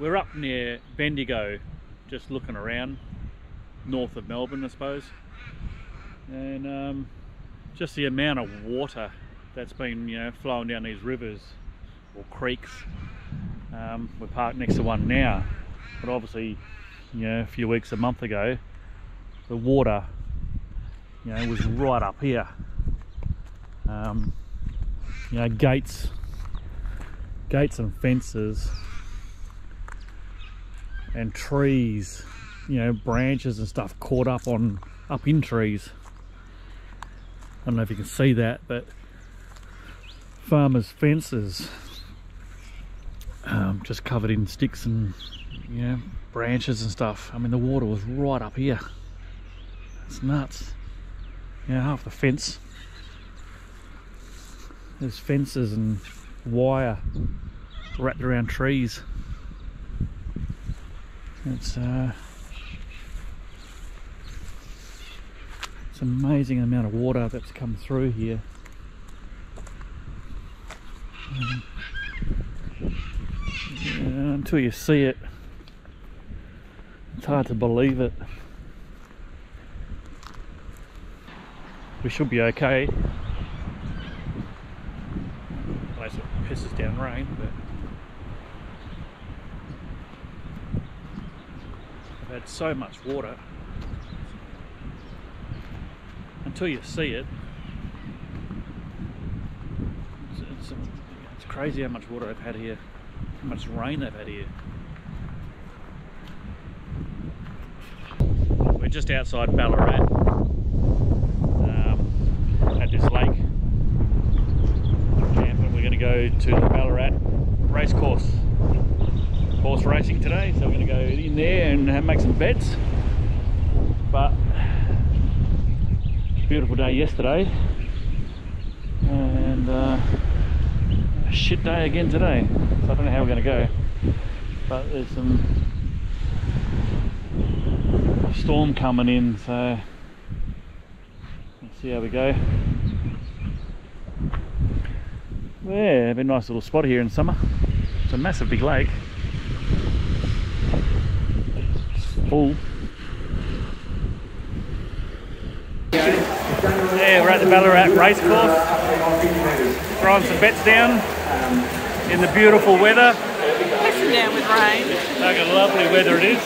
we're up near Bendigo, just looking around, north of Melbourne, I suppose. And um, just the amount of water that's been, you know, flowing down these rivers or creeks. Um, we're parked next to one now, but obviously, you know, a few weeks, a month ago, the water, you know, was right up here. Um, you know, gates, gates and fences and trees, you know, branches and stuff caught up on up in trees. I don't know if you can see that, but farmers' fences um, just covered in sticks and you know branches and stuff. I mean, the water was right up here. It's nuts. You know, half the fence. There's fences and wire wrapped around trees. It's uh, it's amazing amount of water that's come through here. Um, yeah, until you see it, it's hard to believe it. We should be okay. Unless it pisses down rain, but had so much water. Until you see it, it's, it's, it's crazy how much water I've had here how much rain they've had here. We're just outside Ballarat um, at this lake we're going to go to the Ballarat race course. Horse racing today, so we're going to go in there and make some bets. But beautiful day yesterday and uh, shit day again today. So I don't know how we're going to go, but there's some storm coming in, so let's see how we go. Yeah, a nice little spot here in summer. It's a massive big lake. Full. Yeah, we're at the Ballarat racecourse. Throwing some bets down in the beautiful weather. Pissing down with rain. Look at lovely weather it is.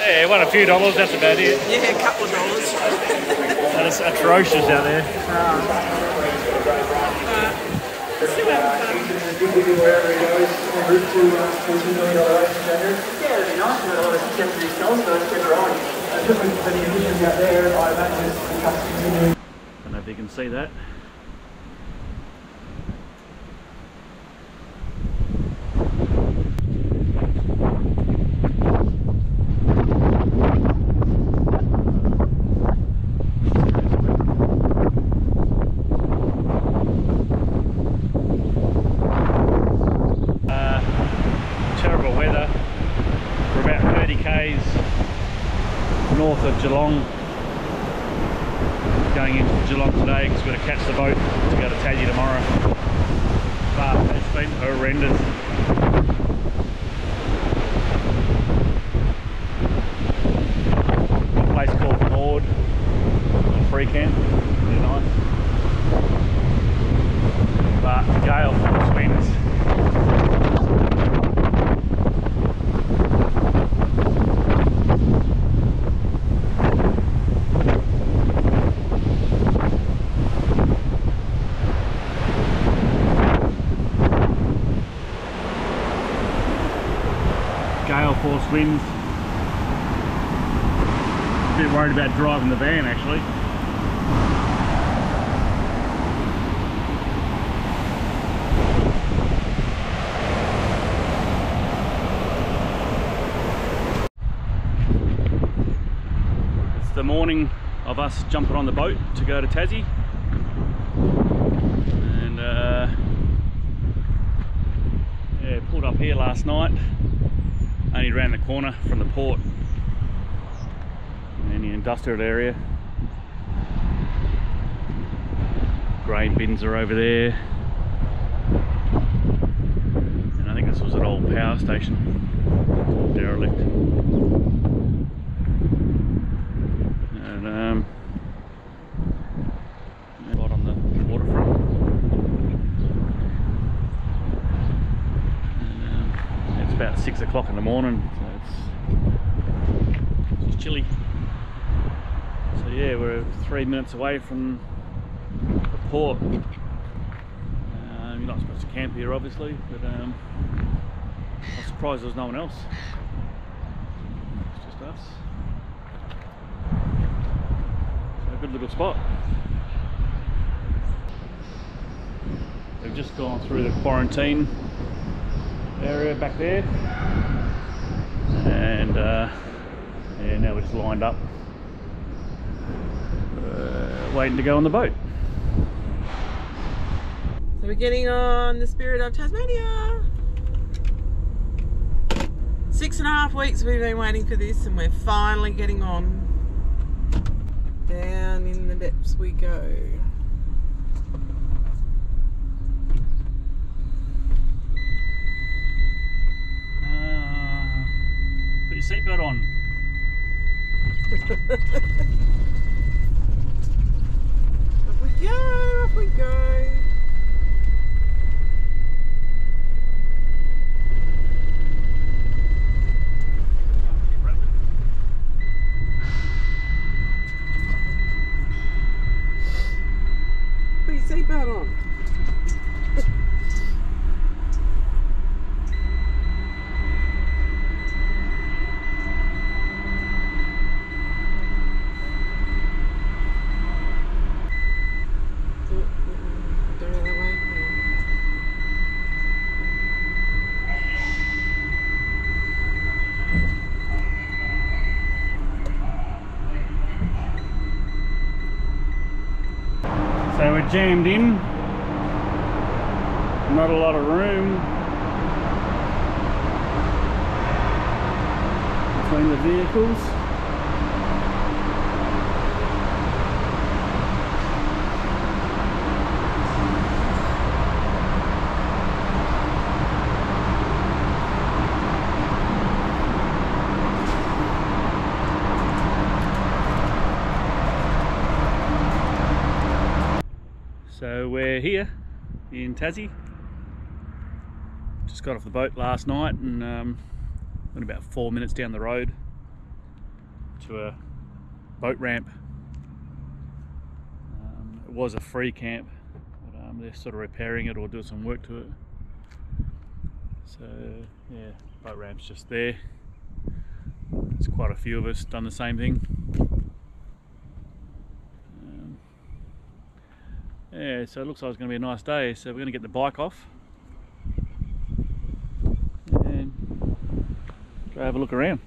yeah, won a few dollars, that's about it. Yeah, a couple of dollars. That's atrocious out there. Ah. Still having fun. wherever he goes en route to uh, $14 million race contender. Yeah, it'd be nice to have a lot of success for these telescopes, get her on. Uh, just with the emissions out there, I imagine it's just continuing. don't know if you can see that. Uh, terrible weather. We're about 30 k's north of Geelong going into Geelong today because we're going to catch the boat to go to Tassie tomorrow. But it's been horrendous. A place called Maude in Freecamp, really nice. But gale winds. A bit worried about driving the van actually. It's the morning of us jumping on the boat to go to Tassie. And uh, yeah, pulled up here last night only around the corner from the port in the industrial area. Grain bins are over there. And I think this was an old power station, derelict. And um, about six o'clock in the morning, so it's, chilly. So yeah, we're three minutes away from the port. Um, you're not supposed to camp here, obviously, but um, I'm surprised there's no one else. It's just us. So a good little spot. We've just gone through the quarantine area back there, and uh, yeah, now we're just lined up, uh, waiting to go on the boat. So we're getting on the Spirit of Tasmania. Six and a half weeks we've been waiting for this and we're finally getting on. Down in the depths we go. Seatbelt on. Off we go, off we go. Put your seatbelt on. Mm, mm, mm. Go the other way. Yeah. So we're jammed in. Not a lot of room between the vehicles. So we're here in Tassie. Just got off the boat last night and um, went about four minutes down the road to a boat ramp. Um, it was a free camp, but um, they're sort of repairing it or doing some work to it. So yeah, boat ramp's just there. There's quite a few of us done the same thing. Um, yeah, so it looks like it's going to be a nice day. So we're going to get the bike off and go have a look around.